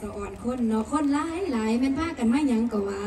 สะอ่อนคนเนาะคนหลายหลายแม่นพากันมาหยังก็ว่า